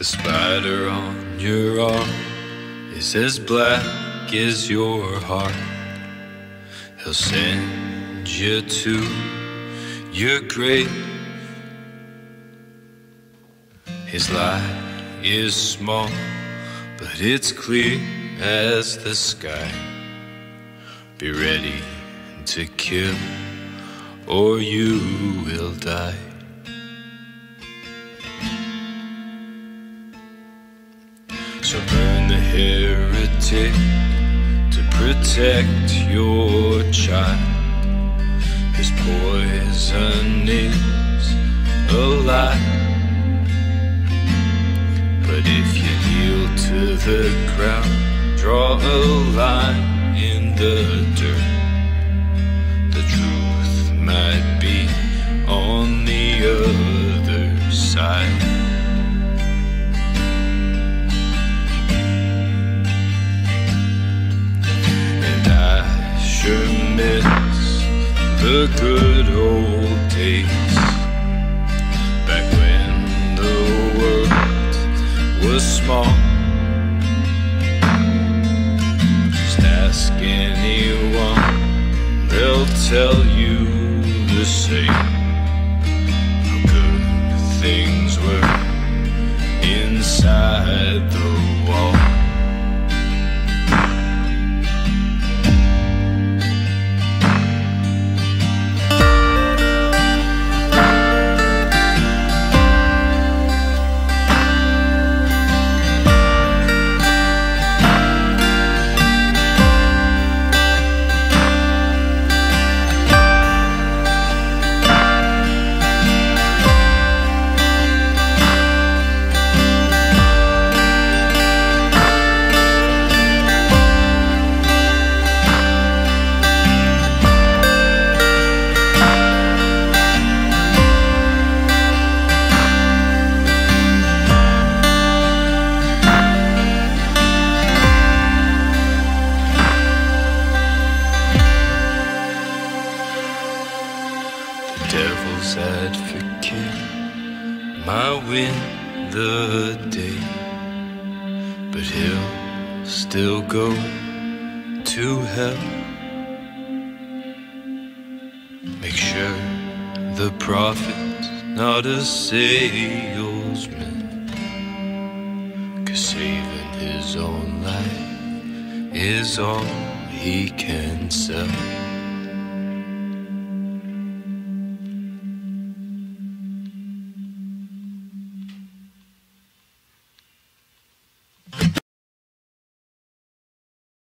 The spider on your arm is as black as your heart. He'll send you to your grave. His light is small, but it's clear as the sky. Be ready to kill, or you will die. So burn the heretic to protect your child. His poison is alive. But if you kneel to the ground, draw a line in the dirt. I sure miss the good old days back when the world was small. Just ask anyone, they'll tell you the same. How good things were inside the devil's advocate might win the day, but he'll still go to hell. Make sure the prophet's not a salesman, cause saving his own life is all he can sell.